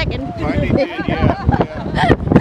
second. Did, yeah, yeah.